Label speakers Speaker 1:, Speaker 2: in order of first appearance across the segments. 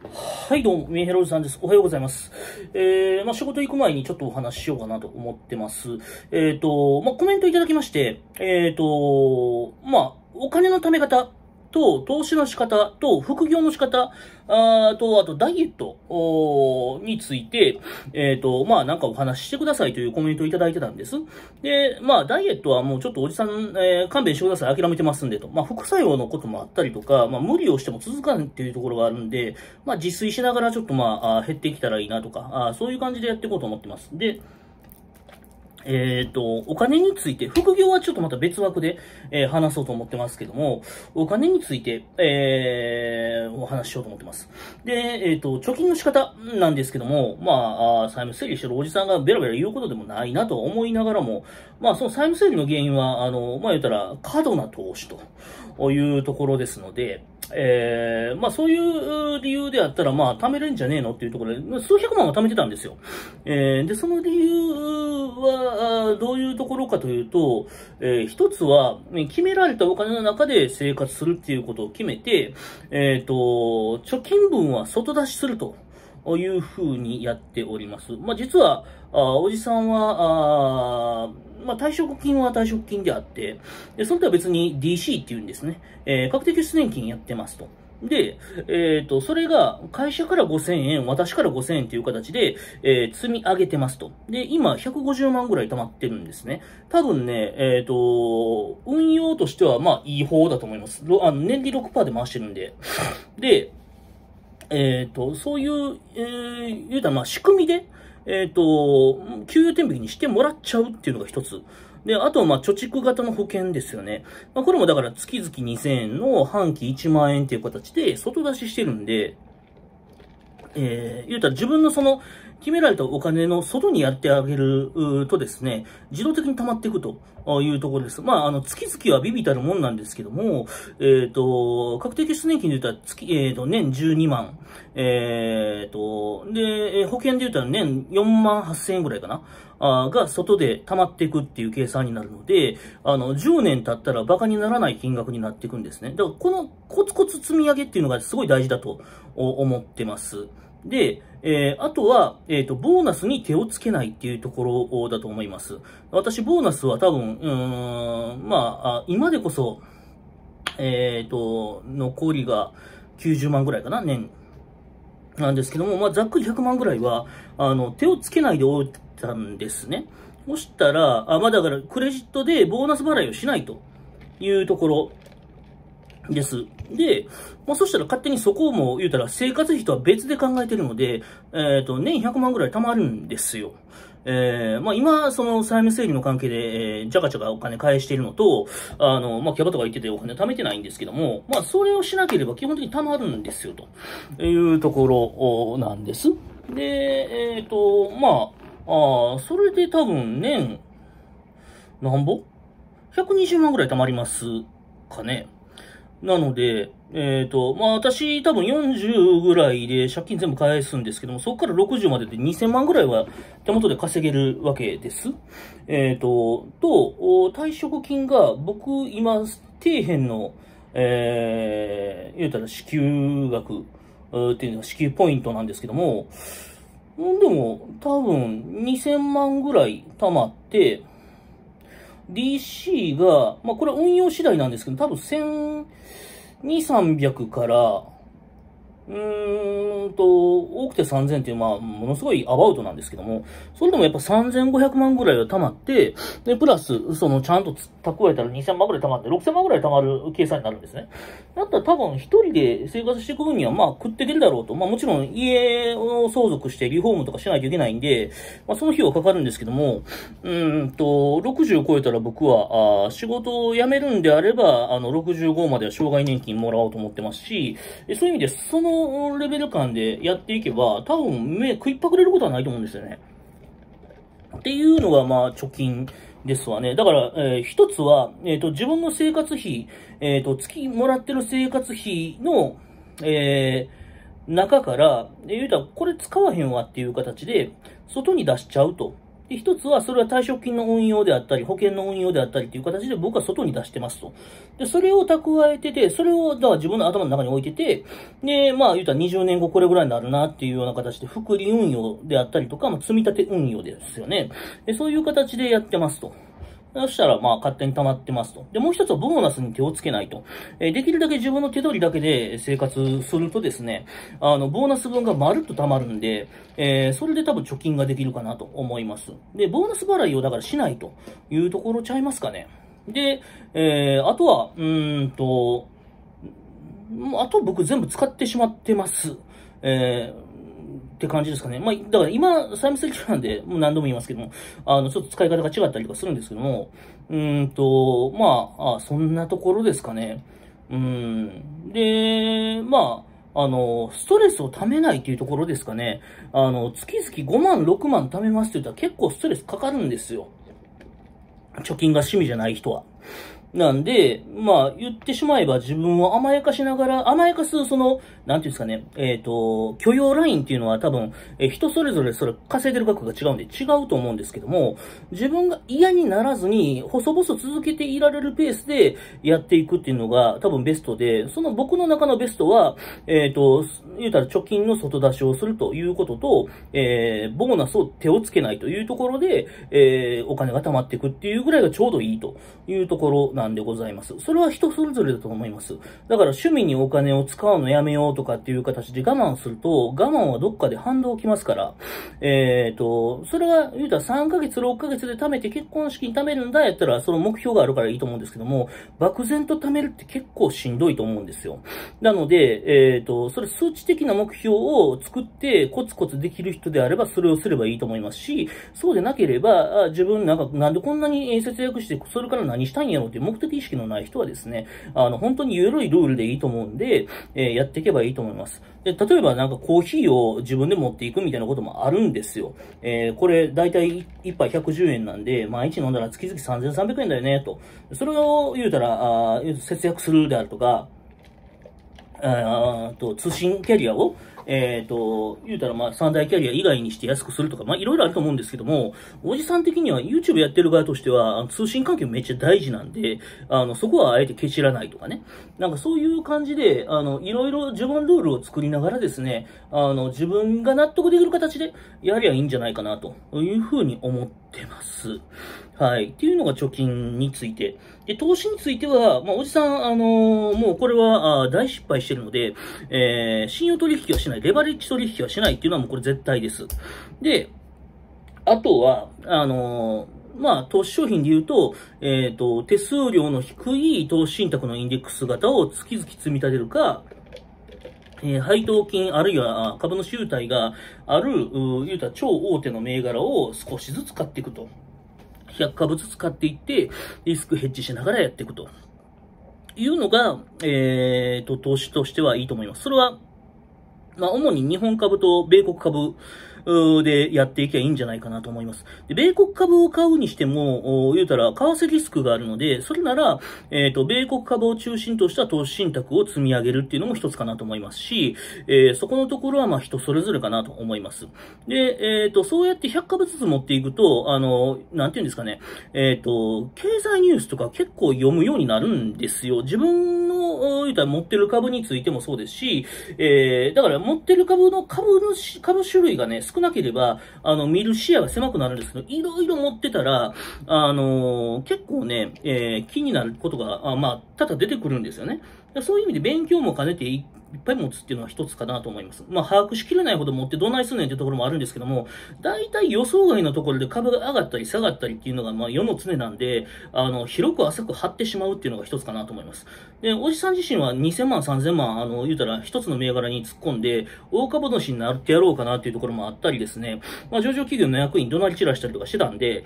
Speaker 1: はい、どうも、ミエヘロジさんです。おはようございます。えー、まあ、仕事行く前にちょっとお話ししようかなと思ってます。えっ、と、まあ、コメントいただきまして、えっ、と、まあ、お金の貯め方と、投資の仕方と、副業の仕方、あと、あと、ダイエットについて、えっ、と、まあ、なんかお話ししてくださいというコメントをいただいてたんです。で、まあ、ダイエットはもうちょっとおじさん、えー勘弁してください、諦めてますんでと。まあ、副作用のこともあったりとか、まあ、無理をしても続かんっていうところがあるんで、まあ、自炊しながらちょっとまあ、減ってきたらいいなとか、あそういう感じでやっていこうと思ってます。で、えっ、と、お金について、副業はちょっとまた別枠で、えー話そうと思ってますけども、お金について、えーお話ししようと思ってます。で、えっ、と、貯金の仕方なんですけども、まあ、債務整理してるおじさんがベラベラ言うことでもないなと思いながらも、まあ、その債務整理の原因は、あの、まあ、言ったら、過度な投資というところですので、えーまあそういう理由であったら、まあ貯めれんじゃねえのっていうところで、数百万は貯めてたんですよ。えーで、その理由は、どういうところかというと、えー一つは、決められたお金の中で生活するっていうことを決めて、えっ、と、貯金分は外出しすると。いうふうにやっております。まあ、実は、あおじさんは、あまあ、退職金は退職金であって、で、それとは別に DC っていうんですね。えー確定拠出年金やってますと。で、えっ、と、それが会社から5000円、私から5000円という形で、えー積み上げてますと。で、今150万ぐらい溜まってるんですね。多分ね、えっ、と、運用としてはまあいい方だと思います。あの年利6%で回してるんで。で、えっ、と、そういう、えー、言うたらまあ仕組みで、えっ、と、給与天引きにしてもらっちゃうっていうのが一つ。で、あとはま貯蓄型の保険ですよね。まあ、これもだから月々2000円の半期1万円っていう形で外出ししてるんで、えー、言うたら自分のその決められたお金の外にやってあげるとですね、自動的に溜まっていくというところです。まあ、あの、月々はビビたるもんなんですけども、えっ、と、確定拠出年金で言ったら月、えっ、と、年12万、えっ、と、で、保険で言ったら年4万8千円ぐらいかな。が外で溜まっていくっていう計算になるので、あの、10年経ったら馬鹿にならない金額になっていくんですね。だから、このコツコツ積み上げっていうのがすごい大事だと思ってます。で、えーあとは、えっ、と、ボーナスに手をつけないっていうところだと思います。私、ボーナスは多分、うん、まあ、今でこそ、えっ、と、残りが90万ぐらいかな、年。なんですけども、まあ、ざっくり100万ぐらいは、あの、手をつけないでおいたんですね。そしたら、あ、まあ、だから、クレジットでボーナス払いをしないというところです。で、まあ、そしたら勝手にそこも言うたら生活費とは別で考えてるので、えっ、と、年100万ぐらい貯まるんですよ。えー、まあ今、その債務整理の関係で、えー、じゃかじゃかお金返しているのと、あの、まあキャバとか言っててお金貯めてないんですけども、まあそれをしなければ基本的に貯まるんですよ、というところなんです。で、えっ、と、まあ、あーそれで多分年、なんぼ ?120 万ぐらい貯まりますかね。なので、えっ、と、まあ私多分40ぐらいで借金全部返すんですけども、そこから60までで2000万ぐらいは手元で稼げるわけです。えっ、と、と、退職金が僕今、底辺の、えー、言うたら支給額っていうのは支給ポイントなんですけども、でも多分2000万ぐらい貯まって、DC が、まあこれは運用次第なんですけど、多分1200、300から、うんと、多くて3000っていう、まあ、ものすごいアバウトなんですけども、それでもやっぱ3500万ぐらいは貯まって、で、プラス、その、ちゃんと蓄えたら2000万ぐらい貯まって、6000万ぐらい貯まる計算になるんですね。だったら多分一人で生活していく分には、まあ、食っていけるだろうと。まあ、もちろん家を相続してリフォームとかしないといけないんで、まあ、その費用かかるんですけども、うんと、60超えたら僕は、あ仕事を辞めるんであれば、あの、65までは障害年金もらおうと思ってますし、そういう意味で、そのレベル感でやっていけば、多分目食いっぱくれることはないと思うんですよね。っていうのが、まあ、貯金ですわね。だから、えー一つは、えっ、と、自分の生活費、えっ、と、月もらってる生活費の、えー中から、えー言うたら、これ使わへんわっていう形で、外に出しちゃうとで、一つは、それは退職金の運用であったり、保険の運用であったりという形で僕は外に出してますと。で、それを蓄えてて、それを、だから自分の頭の中に置いてて、で、まあ言うたら20年後これぐらいになるなっていうような形で、福利運用であったりとか、まあ積み立て運用ですよね。で、そういう形でやってますと。そしたら、まあ、勝手に溜まってますと。で、もう一つはボーナスに手をつけないと。えー、できるだけ自分の手取りだけで生活するとですね、あの、ボーナス分がまるっと溜まるんで、えー、それで多分貯金ができるかなと思います。で、ボーナス払いをだからしないというところちゃいますかね。で、えー、あとは、うんと、あと僕全部使ってしまってます。えーって感じですかね。まあ、だから今、債務整理中なんで、もう何度も言いますけども、あの、ちょっと使い方が違ったりとかするんですけども、うんと、まあ、あそんなところですかね。うん。で、まあ、あの、ストレスを溜めないっていうところですかね。あの、月々5万、6万貯めますって言ったら結構ストレスかかるんですよ。貯金が趣味じゃない人は。なんで、まあ、言ってしまえば自分を甘やかしながら、甘やかす、その、なんていうんですかね、えっ、ー、と、許容ラインっていうのは多分、えー、人それぞれそれ稼いでる額が違うんで違うと思うんですけども、自分が嫌にならずに、細々続けていられるペースでやっていくっていうのが多分ベストで、その僕の中のベストは、えっ、ー、と、言うたら貯金の外出しをするということと、えー、ボーナスを手をつけないというところで、えー、お金が貯まっていくっていうぐらいがちょうどいいというところなんでございます。それは人それぞれだと思います。だから趣味にお金を使うのやめようとかっていう形で我慢すると、我慢はどっかで反動きますから、えっ、ー、と、それは言うたら3ヶ月、6ヶ月で貯めて結婚式に貯めるんだやったら、その目標があるからいいと思うんですけども、漠然と貯めるって結構しんどいと思うんですよ。なので、えっ、ー、と、それ数値的な目標を作ってコツコツできる人であればそれをすればいいと思いますし、そうでなければ、自分なんか、なんでこんなに節約して、それから何したんやろうって目的意識のない人はですね、あの、本当に緩いルールでいいと思うんで、えー、やっていけばいいと思います。で、例えばなんかコーヒーを自分で持っていくみたいなこともあるんですよ。えー、これ、だいたい1杯110円なんで、毎日飲んだら月々3300円だよね、と。それを言うたら、あ節約するであるとか、あと通信キャリアを、えっ、ー、と、言うたらまあ三大キャリア以外にして安くするとか、まあいろいろあると思うんですけども、おじさん的には YouTube やってる側としては、通信環境めっちゃ大事なんで、あの、そこはあえてケチらないとかね。なんかそういう感じで、あの、いろいろ自分ルールを作りながらですね、あの、自分が納得できる形でやりゃいいんじゃないかなというふうに思ってます。はい。っていうのが貯金について。で、投資については、まあ、おじさん、あのー、もうこれはあ大失敗してるので、えー、信用取引はしない、レバレッジ取引はしないっていうのはもうこれ絶対です。で、あとは、あのー、まあ、投資商品で言うと、えっ、ー、と、手数料の低い投資信託のインデックス型を月々積み立てるか、えー、配当金あるいは株の集体がある、う言うた超大手の銘柄を少しずつ買っていくと。100株ずつ買っていって、リスクヘッジしながらやっていくと。いうのが、えー、と、投資としてはいいと思います。それは、まあ、主に日本株と米国株でやっていけばいいん。じゃないかなと思います。で、米国株を買うにしても、言うたら、為替リスクがあるので、それなら、えっ、ー、と、米国株を中心とした投資信託を積み上げるっていうのも一つかなと思いますし、えー、そこのところは、まあ、人それぞれかなと思います。で、えっ、ー、と、そうやって100株ずつ持っていくと、あの、なん。ていうん。ですかね、えっ、と、経済ニュースとか結構読むようになるん。ですよ。自分の、言うたら持ってる株についてもそうですし、え、だから持ってる株の株の、株種類がね、少なければ、あの、見る視野が狭くなるんですけど、いろいろ持ってたら、あのー、結構ね、えー、気になることが、あまあ、多々出てくるんですよね。そういう意味で勉強も兼ねていっぱい持つっていうのは一つかなと思います。まあ、把握しきれないほど持ってどないすんねんっていうところもあるんですけども、大体予想外のところで株が上がったり下がったりっていうのが、まあ、世の常なんで、あの、広く浅く張ってしまうっていうのが一つかなと思います。で、おじさん自身は2000万、3000万、あの、言うたら一つの銘柄に突っ込んで、大株主になってやろうかなっていうところもあったりですね、まあ、上場企業の役員怒鳴り散らしたりとかしてたんで、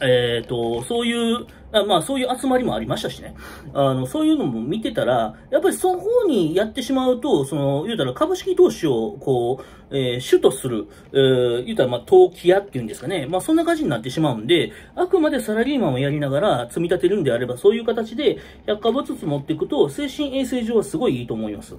Speaker 1: えっ、ー、と、そういう、まあそういう集まりもありましたしね。あの、そういうのも見てたら、やっぱりその方にやってしまうと、その、言うたら株式投資を、こう、えー、主とする、えー、言うたらまあ、投機屋っていうんですかね。まあそんな感じになってしまうんで、あくまでサラリーマンをやりながら積み立てるんであれば、そういう形で100株ずつ持っていくと、精神衛生上はすごいいいと思います。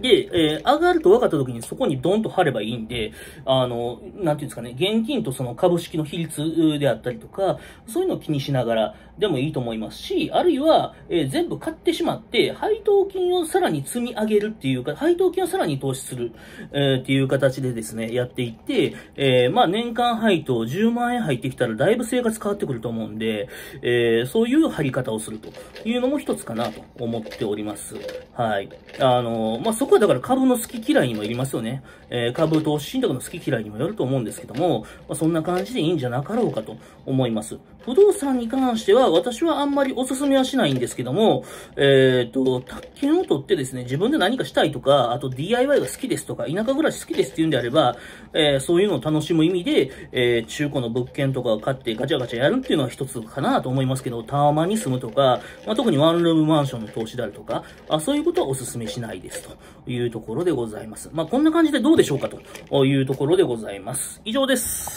Speaker 1: で、えー、上がると分かった時にそこにドンと貼ればいいんで、あの、なんていうんですかね、現金とその株式の比率であったりとか、そういうのを気にしながらでもいいと思いますし、あるいは、えー、全部買ってしまって、配当金をさらに積み上げるっていうか、配当金をさらに投資する、えー、っていう形でですね、やっていって、えー、まあ年間配当10万円入ってきたらだいぶ生活変わってくると思うんで、えー、そういう貼り方をするというのも一つかなと思っております。はい。あの、まあ、そこはだから株の好き嫌いにもよりますよね。えー、株投資信託の好き嫌いにもよると思うんですけども、まあ、そんな感じでいいんじゃなかろうかと思います。不動産に関しては、私はあんまりお勧めはしないんですけども、えっ、ー、と、宅建を取ってですね、自分で何かしたいとか、あと DIY が好きですとか、田舎暮らし好きですっていうんであれば、えー、そういうのを楽しむ意味で、えー、中古の物件とかを買ってガチャガチャやるっていうのは一つかなと思いますけど、タワマンに住むとか、まあ、特にワンルームマンションの投資であるとか、あそういうことはお勧めしないですというところでございます。まあ、こんな感じでどうでしょうかというところでございます。以上です。